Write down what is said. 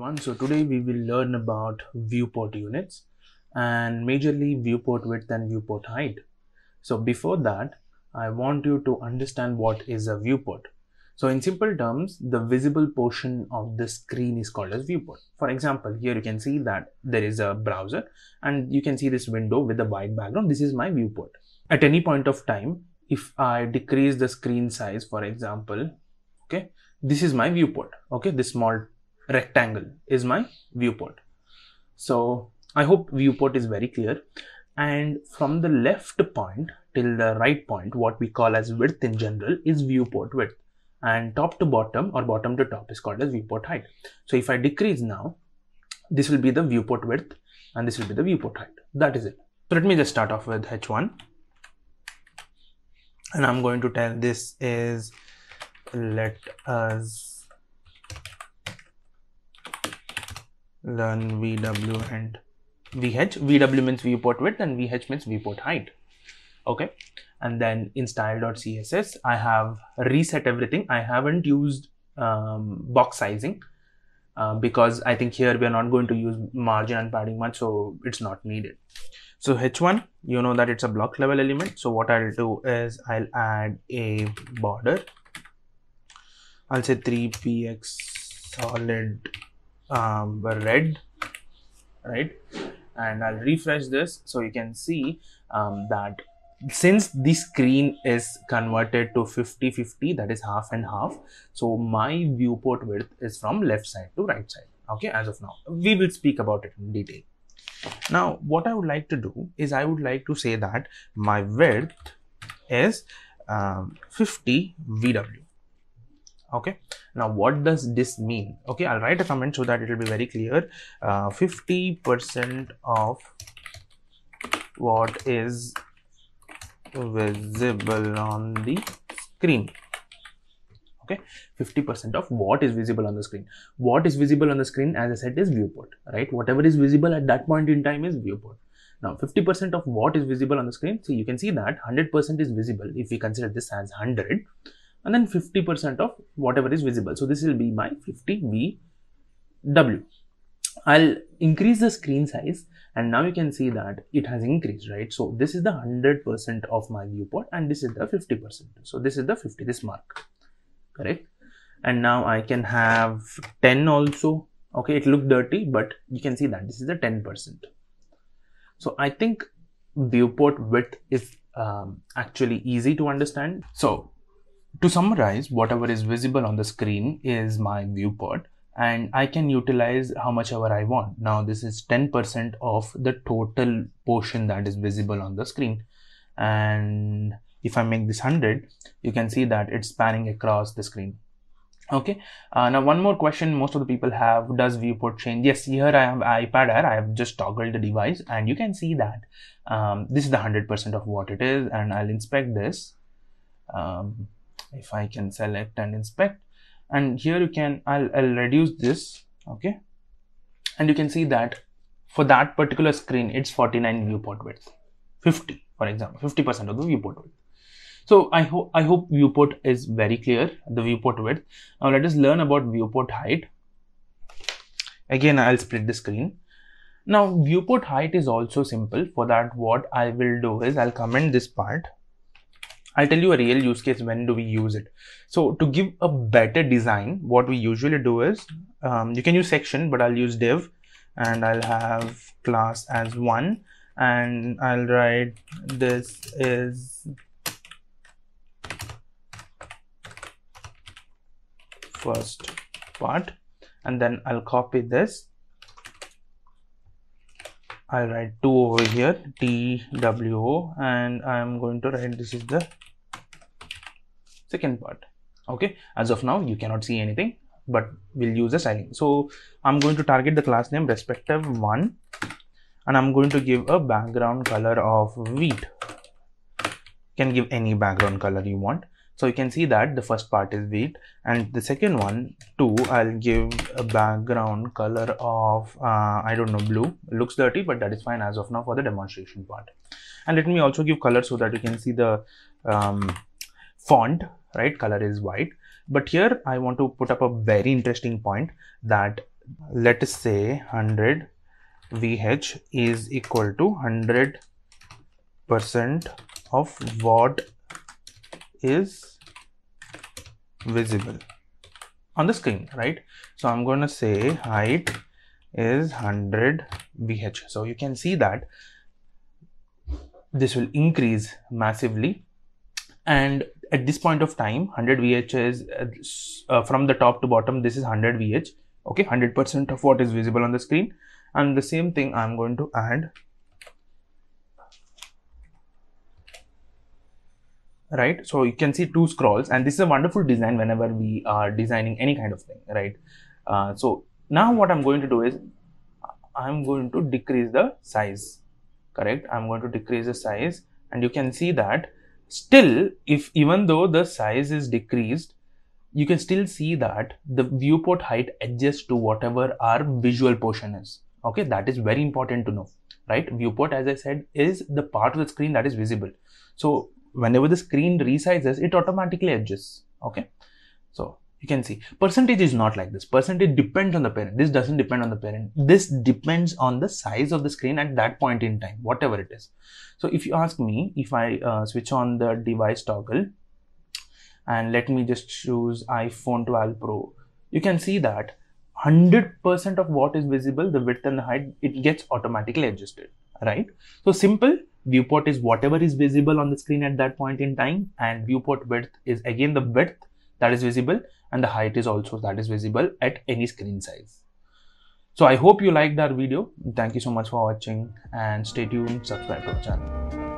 everyone. So today we will learn about viewport units and majorly viewport width and viewport height. So before that, I want you to understand what is a viewport. So in simple terms, the visible portion of the screen is called as viewport. For example, here you can see that there is a browser and you can see this window with a white background. This is my viewport. At any point of time, if I decrease the screen size, for example, okay, this is my viewport. Okay, this small rectangle is my viewport. So I hope viewport is very clear. And from the left point till the right point, what we call as width in general is viewport width. And top to bottom or bottom to top is called as viewport height. So if I decrease now, this will be the viewport width and this will be the viewport height. That is it. So let me just start off with H1. And I'm going to tell this is let us learn VW and VH. VW means viewport width and VH means viewport height. Okay. And then in style.css, I have reset everything. I haven't used um, box sizing uh, because I think here we are not going to use margin and padding much, so it's not needed. So H1, you know that it's a block level element. So what I'll do is I'll add a border. I'll say 3px solid um, red, right? And I'll refresh this so you can see um, that since the screen is converted to 50 50 that is half and half so my viewport width is from left side to right side okay as of now. We will speak about it in detail. Now what i would like to do is i would like to say that my width is um, 50 vw okay. Now what does this mean? Okay i'll write a comment so that it will be very clear. 50 uh, percent of what is visible on the screen. Okay. 50 percent of what is visible on the screen. What is visible on the screen as i said is viewport right? Whatever is visible at that point in time is viewport. Now 50 percent of what is visible on the screen so you can see that 100 percent is visible if we consider this as 100 and then 50 percent of whatever is visible. So this will be my 50 vw i'll increase the screen size and now you can see that it has increased right? So this is the 100% of my viewport and this is the 50% so this is the 50 this mark. Correct? And now I can have 10 also. Okay it looked dirty but you can see that this is the 10% so I think viewport width is um, actually easy to understand. So to summarize whatever is visible on the screen is my viewport and I can utilize how much ever I want. Now this is 10% of the total portion that is visible on the screen. And if I make this 100, you can see that it's spanning across the screen. Okay. Uh, now one more question most of the people have, does viewport change? Yes, here I have iPad Air. I have just toggled the device and you can see that um, this is the 100% of what it is and I'll inspect this. Um, if I can select and inspect. And here you can I'll, I'll reduce this okay? And you can see that for that particular screen it's 49 viewport width. 50 for example 50 percent of the viewport width. So i hope i hope viewport is very clear the viewport width. Now let us learn about viewport height. Again i'll split the screen. Now viewport height is also simple. For that what i will do is i'll comment this part I'll tell you a real use case when do we use it. So to give a better design, what we usually do is um, you can use section, but I'll use div and I'll have class as one and I'll write this is first part and then I'll copy this I'll write 2 over here TWO and I'm going to write this is the second part. Okay? As of now you cannot see anything but we'll use the styling. So i'm going to target the class name respective one and i'm going to give a background color of wheat. You can give any background color you want. So you can see that the first part is wheat and the second one too i'll give a background color of uh, i don't know blue. Looks dirty but that is fine as of now for the demonstration part. And let me also give color so that you can see the um, font right? Color is white. But here i want to put up a very interesting point that let us say 100 vh is equal to 100 percent of what is visible on the screen right? So i'm going to say height is 100 vh so you can see that this will increase massively. And at this point of time 100 vh is uh, from the top to bottom this is 100 vh okay? 100 percent of what is visible on the screen. And the same thing i'm going to add right? So you can see two scrolls and this is a wonderful design whenever we are designing any kind of thing right? Uh, so now what i'm going to do is i'm going to decrease the size correct? I'm going to decrease the size and you can see that still if even though the size is decreased you can still see that the viewport height adjusts to whatever our visual portion is. Okay that is very important to know right? Viewport as i said is the part of the screen that is visible. So whenever the screen resizes it automatically adjusts. Okay? So you can see. Percentage is not like this. Percentage depends on the parent. This doesn't depend on the parent. This depends on the size of the screen at that point in time whatever it is. So if you ask me if i uh, switch on the device toggle and let me just choose iphone 12 pro you can see that 100% of what is visible the width and the height it gets automatically adjusted right? So simple viewport is whatever is visible on the screen at that point in time and viewport width is again the width that is visible and the height is also that is visible at any screen size. So i hope you liked our video. Thank you so much for watching and stay tuned. Subscribe to our channel